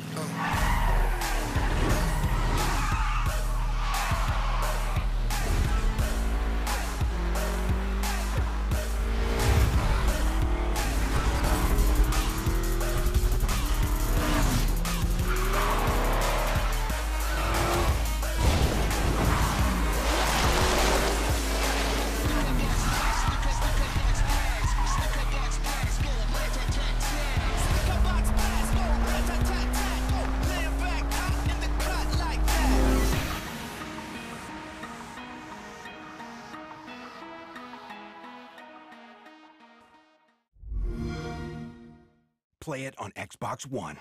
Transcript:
Oh. Play it on Xbox One.